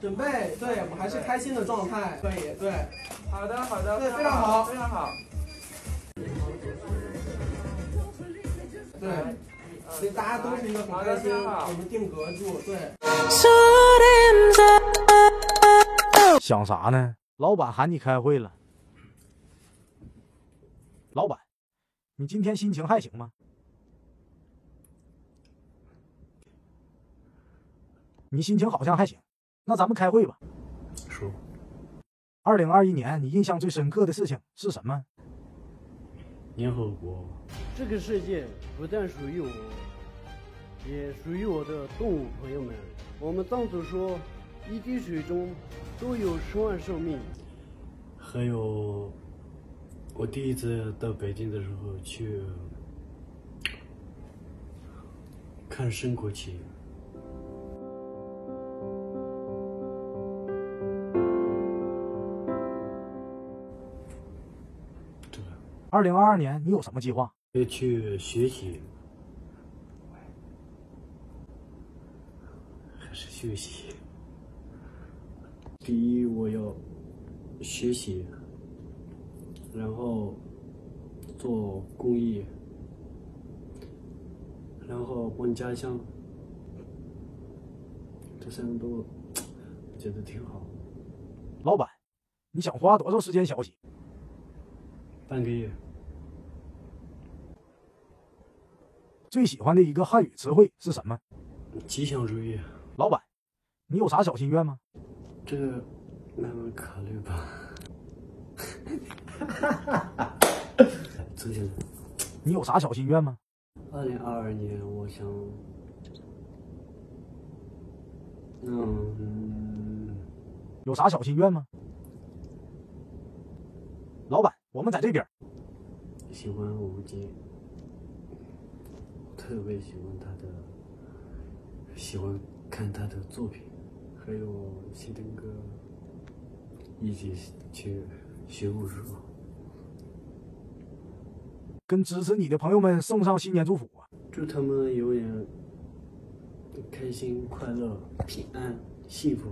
准备，对我们还是开心的状态，可以，对，好的，好的，对，非常好，非常好。对，所以大家都是一个很开心，我们定格住，对。想啥呢？老板喊你开会了。老板，你今天心情还行吗？你心情好像还行，那咱们开会吧。说。二零二一年你印象最深刻的事情是什么？联合国。这个世界不但属于我，也属于我的动物朋友们。我们藏族说，一滴水中都有十万生命。还有，我第一次到北京的时候去看升国旗。二零二二年你有什么计划？要去学习，还是学习？第一，我要学习，然后做公益，然后帮家乡，这三个都我觉得挺好。老板，你想花多少时间学习？半个月。最喜欢的一个汉语词汇是什么？吉祥如意。老板，你有啥小心愿吗？这个慢慢考虑吧。曾经，你有啥小心愿吗？二零二二年，我想，嗯，有啥小心愿吗？我们在这边。喜欢吴京，特别喜欢他的，喜欢看他的作品，还有谢霆哥，一起去学武术。跟支持你的朋友们送上新年祝福啊！祝他们永远开心、快乐、平安、幸福。